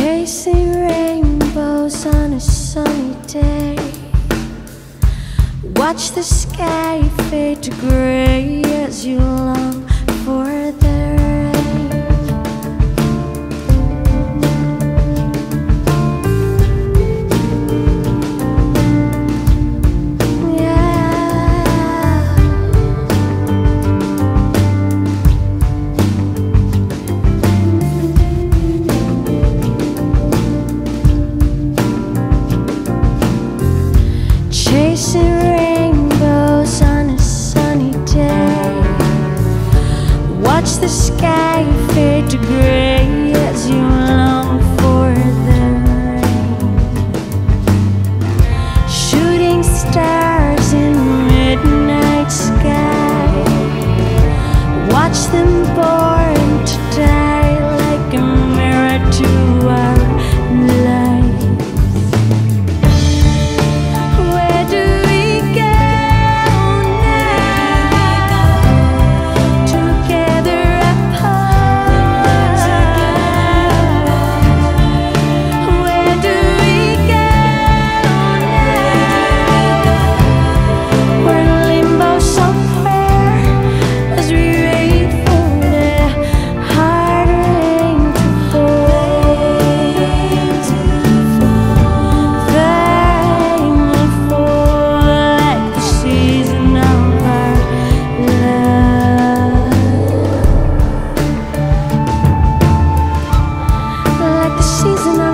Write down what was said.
Chasing rainbows on a sunny day. Watch the sky fade to gray as you long sky fade to gray as you long for the rain. Shooting stars in the midnight sky. Watch them born season